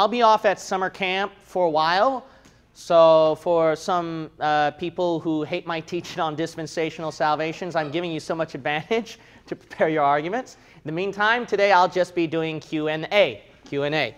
I'll be off at summer camp for a while. So, for some uh, people who hate my teaching on dispensational salvations, I'm giving you so much advantage to prepare your arguments. In the meantime, today I'll just be doing Q&A. Q&A.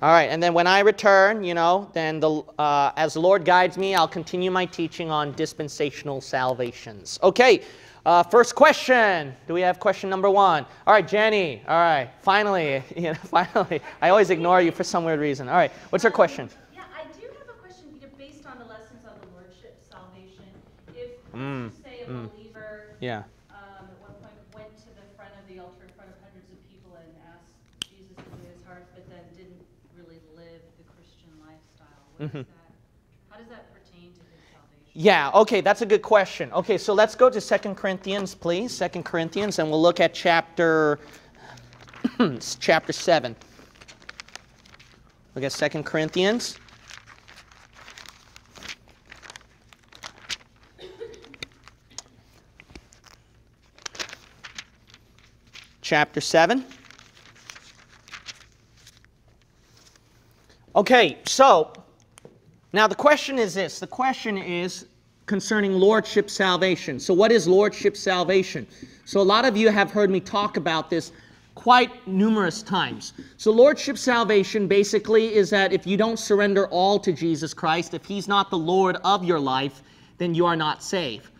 All right, and then when I return, you know, then the, uh, as the Lord guides me, I'll continue my teaching on dispensational salvations. Okay, uh, first question. Do we have question number one? All right, Jenny. All right, finally, you know, finally. I always ignore you for some weird reason. All right, what's your question? Yeah, I do have a question you know, based on the lessons on the Lordship salvation. If, Mm, say, a mm. believer Yeah. um, at one point went to the front of the altar in front of hundreds of people and asked Jesus into his heart, but then didn't really live the Christian lifestyle, what Mhm. is that? How does that pertain to his salvation? Yeah, okay, that's a good question. Okay, so let's go to Second Corinthians, please. Second Corinthians, and we'll look at chapter chapter 7. Look at Second Corinthians. Chapter 7. Okay, so now, the question is this the question is concerning lordship salvation. So, what is lordship salvation? So, a lot of you have heard me talk about this quite numerous times. So, lordship salvation basically is that if you don't surrender all to Jesus Christ, if He's not the Lord of your life, then you are not saved.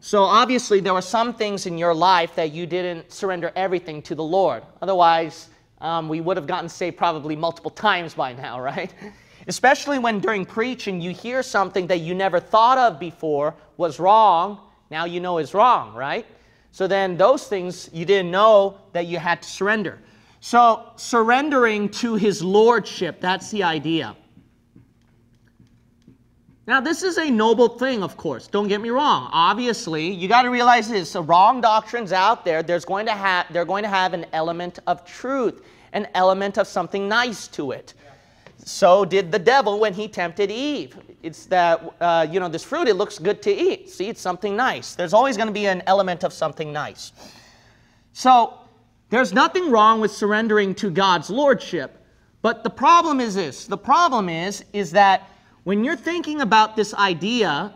So, obviously, there were some things in your life that you didn't surrender everything to the Lord. Otherwise, um, we would have gotten saved probably multiple times by now, right? Especially when during preaching you hear something that you never thought of before was wrong, now you know is wrong, right? So then those things you didn't know that you had to surrender. So surrendering to his lordship, that's the idea. Now, this is a noble thing, of course. Don't get me wrong. Obviously, you got to realize this: the wrong doctrines out there. There's going to have they're going to have an element of truth, an element of something nice to it. So did the devil when he tempted Eve. It's that uh, you know this fruit. It looks good to eat. See, it's something nice. There's always going to be an element of something nice. So there's nothing wrong with surrendering to God's lordship. But the problem is this. The problem is is that when you're thinking about this idea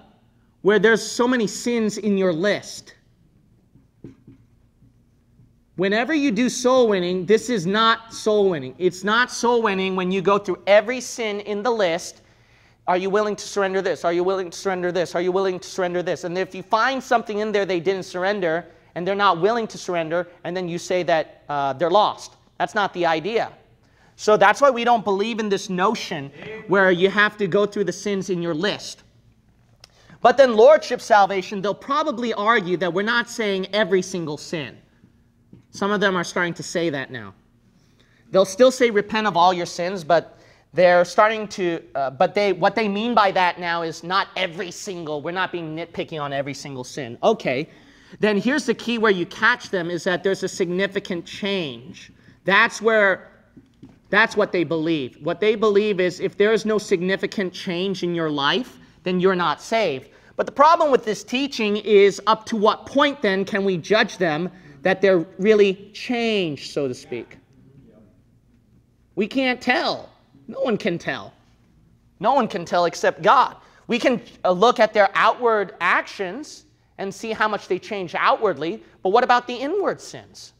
where there's so many sins in your list, whenever you do soul winning, this is not soul winning. It's not soul winning when you go through every sin in the list. Are you willing to surrender this? Are you willing to surrender this? Are you willing to surrender this? And if you find something in there they didn't surrender and they're not willing to surrender, and then you say that uh, they're lost, that's not the idea. So that's why we don't believe in this notion where you have to go through the sins in your list. But then, lordship salvation, they'll probably argue that we're not saying every single sin. Some of them are starting to say that now. They'll still say repent of all your sins, but they're starting to, uh, but they, what they mean by that now is not every single, we're not being nitpicking on every single sin. Okay, then here's the key where you catch them is that there's a significant change. That's where that's what they believe. What they believe is if there is no significant change in your life, then you're not saved. But the problem with this teaching is up to what point then can we judge them that they're really changed, so to speak? We can't tell. No one can tell. No one can tell except God. We can uh, look at their outward actions and see how much they change outwardly, but what about the inward sins?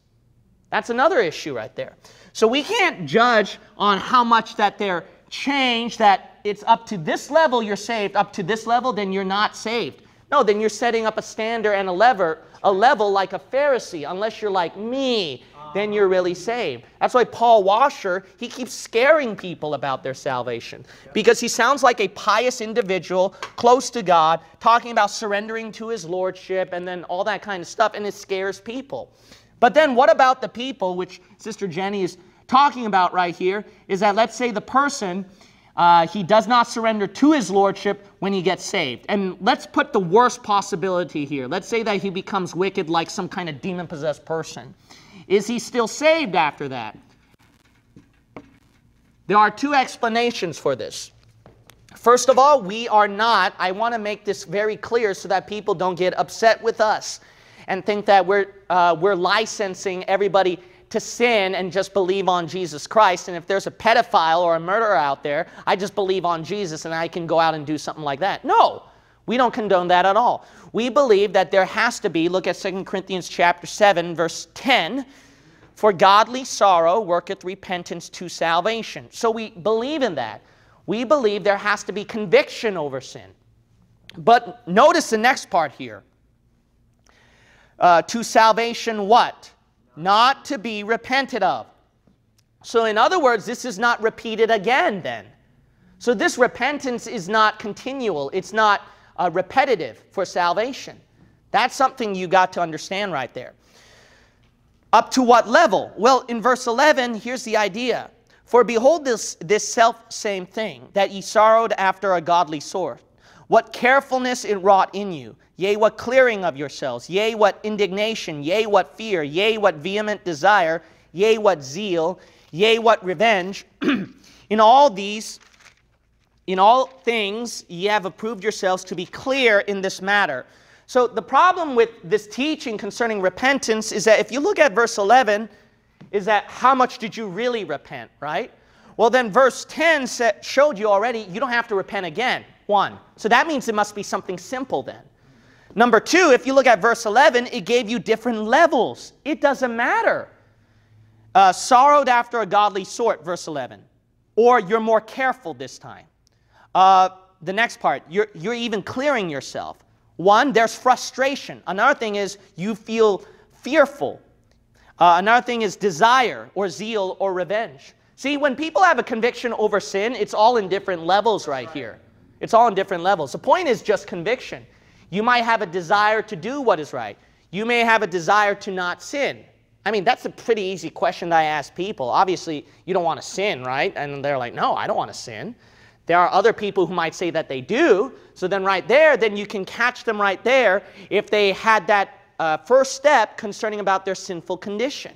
That's another issue right there. So we can't judge on how much that they're changed, that it's up to this level you're saved, up to this level, then you're not saved. No, then you're setting up a standard and a lever, a level like a Pharisee. Unless you're like me, then you're really saved. That's why Paul Washer, he keeps scaring people about their salvation. Because he sounds like a pious individual, close to God, talking about surrendering to his lordship and then all that kind of stuff, and it scares people. But then what about the people, which Sister Jenny is talking about right here, is that let's say the person, uh, he does not surrender to his lordship when he gets saved. And let's put the worst possibility here. Let's say that he becomes wicked like some kind of demon possessed person. Is he still saved after that? There are two explanations for this. First of all, we are not, I want to make this very clear so that people don't get upset with us and think that we're, uh, we're licensing everybody to sin and just believe on Jesus Christ. And if there's a pedophile or a murderer out there, I just believe on Jesus and I can go out and do something like that. No, we don't condone that at all. We believe that there has to be, look at 2 Corinthians chapter 7, verse 10, for godly sorrow worketh repentance to salvation. So we believe in that. We believe there has to be conviction over sin. But notice the next part here. Uh, to salvation what? Not to be repented of. So in other words, this is not repeated again then. So this repentance is not continual. It's not uh, repetitive for salvation. That's something you got to understand right there. Up to what level? Well, in verse 11, here's the idea. For behold this, this self same thing, that ye sorrowed after a godly sort. What carefulness it wrought in you, yea, what clearing of yourselves, yea, what indignation, yea, what fear, yea, what vehement desire, yea, what zeal, yea, what revenge. in all these in all things ye have approved yourselves to be clear in this matter. So the problem with this teaching concerning repentance is that if you look at verse 11, is that how much did you really repent, right? Well, then verse 10 showed you already you don't have to repent again. One. So that means it must be something simple then. Number two, if you look at verse 11, it gave you different levels. It doesn't matter. Uh, sorrowed after a godly sort, verse 11. Or you're more careful this time. Uh, the next part, you're, you're even clearing yourself. One, there's frustration. Another thing is you feel fearful. Uh, another thing is desire or zeal or revenge. See, when people have a conviction over sin, it's all in different levels right here. It's all in different levels. The point is just conviction. You might have a desire to do what is right. You may have a desire to not sin. I mean, that's a pretty easy question that I ask people. Obviously, you don't want to sin, right? And they're like, no, I don't want to sin. There are other people who might say that they do. So then right there, then you can catch them right there if they had that uh, first step concerning about their sinful condition.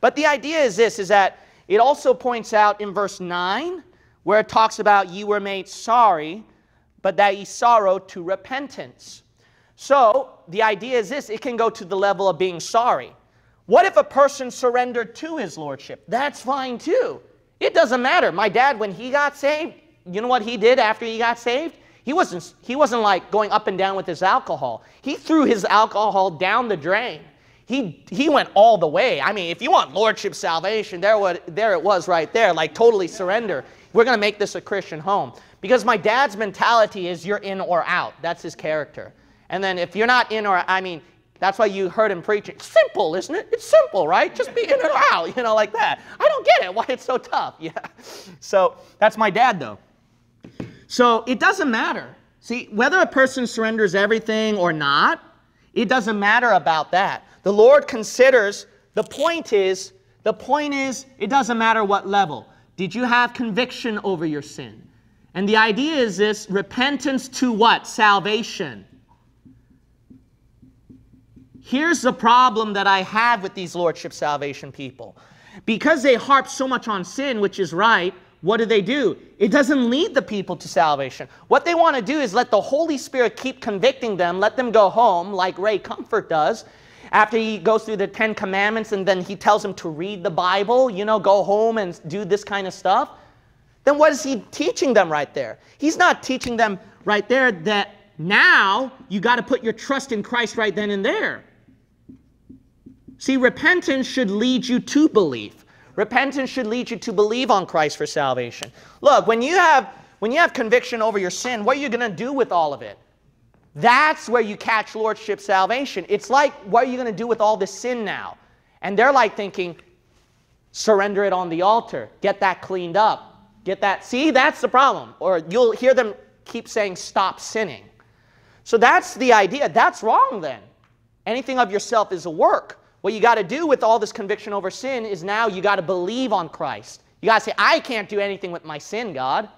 But the idea is this, is that it also points out in verse 9 where it talks about ye were made sorry, but that ye sorrow to repentance. So the idea is this, it can go to the level of being sorry. What if a person surrendered to his lordship? That's fine too. It doesn't matter. My dad, when he got saved, you know what he did after he got saved? He wasn't, he wasn't like going up and down with his alcohol. He threw his alcohol down the drain. He, he went all the way. I mean, if you want lordship salvation, there, what, there it was right there, like totally surrender. We're going to make this a Christian home. Because my dad's mentality is you're in or out. That's his character. And then if you're not in or I mean, that's why you heard him preaching. Simple, isn't it? It's simple, right? Just be in or out, you know, like that. I don't get it, why it's so tough. Yeah. So that's my dad, though. So it doesn't matter. See, whether a person surrenders everything or not, it doesn't matter about that. The Lord considers, the point is, the point is, it doesn't matter what level. Did you have conviction over your sin? And the idea is this repentance to what? Salvation. Here's the problem that I have with these Lordship salvation people. Because they harp so much on sin, which is right, what do they do? It doesn't lead the people to salvation. What they want to do is let the Holy Spirit keep convicting them, let them go home, like Ray Comfort does. After he goes through the Ten Commandments and then he tells them to read the Bible, you know, go home and do this kind of stuff. Then what is he teaching them right there? He's not teaching them right there that now you got to put your trust in Christ right then and there. See, repentance should lead you to belief. Repentance should lead you to believe on Christ for salvation. Look, when you have when you have conviction over your sin, what are you going to do with all of it? That's where you catch lordship salvation. It's like, what are you going to do with all this sin now? And they're like thinking, surrender it on the altar, get that cleaned up, get that. See, that's the problem. Or you'll hear them keep saying, stop sinning. So that's the idea. That's wrong then. Anything of yourself is a work. What you got to do with all this conviction over sin is now you got to believe on Christ. You got to say, I can't do anything with my sin, God.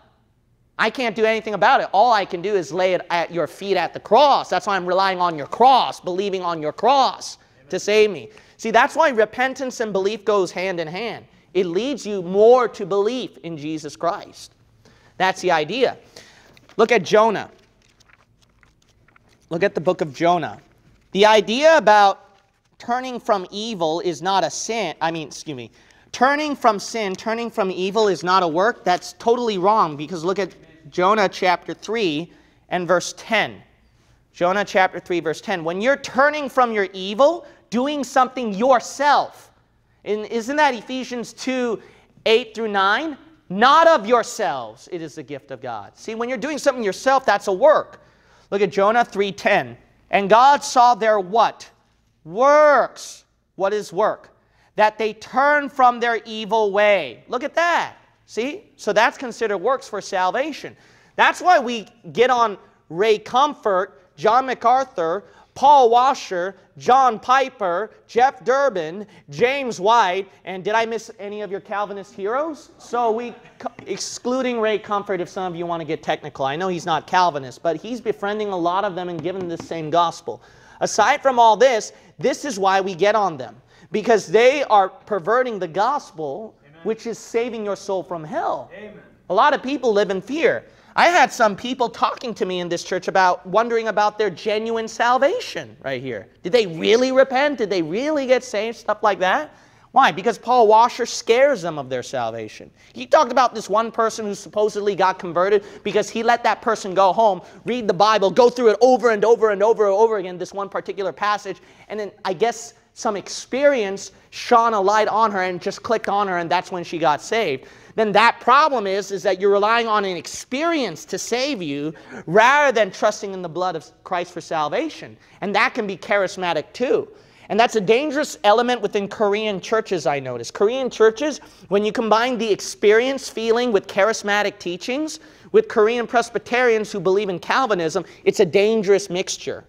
I can't do anything about it. All I can do is lay it at your feet at the cross. That's why I'm relying on your cross, believing on your cross Amen. to save me. See, that's why repentance and belief goes hand in hand. It leads you more to belief in Jesus Christ. That's the idea. Look at Jonah. Look at the book of Jonah. The idea about turning from evil is not a sin. I mean, excuse me. Turning from sin, turning from evil is not a work. That's totally wrong because look at Jonah chapter 3 and verse 10. Jonah chapter 3, verse 10. When you're turning from your evil, doing something yourself, and isn't that Ephesians 2 8 through 9? Not of yourselves, it is the gift of God. See, when you're doing something yourself, that's a work. Look at Jonah 3:10. And God saw their what? Works. What is work? That they turn from their evil way. Look at that. See? So that's considered works for salvation. That's why we get on Ray Comfort, John MacArthur, Paul Washer, John Piper, Jeff Durbin, James White, and did I miss any of your Calvinist heroes? So we, excluding Ray Comfort, if some of you want to get technical, I know he's not Calvinist, but he's befriending a lot of them and giving the same gospel. Aside from all this, this is why we get on them because they are perverting the gospel, Amen. which is saving your soul from hell. Amen. A lot of people live in fear. I had some people talking to me in this church about wondering about their genuine salvation right here. Did they really repent? Did they really get saved? Stuff like that. Why? Because Paul Washer scares them of their salvation. He talked about this one person who supposedly got converted because he let that person go home, read the Bible, go through it over and over and over and over again, this one particular passage, and then I guess some experience shone a light on her and just clicked on her, and that's when she got saved then that problem is, is that you're relying on an experience to save you rather than trusting in the blood of Christ for salvation. And that can be charismatic too. And that's a dangerous element within Korean churches, I notice. Korean churches, when you combine the experience feeling with charismatic teachings, with Korean Presbyterians who believe in Calvinism, it's a dangerous mixture.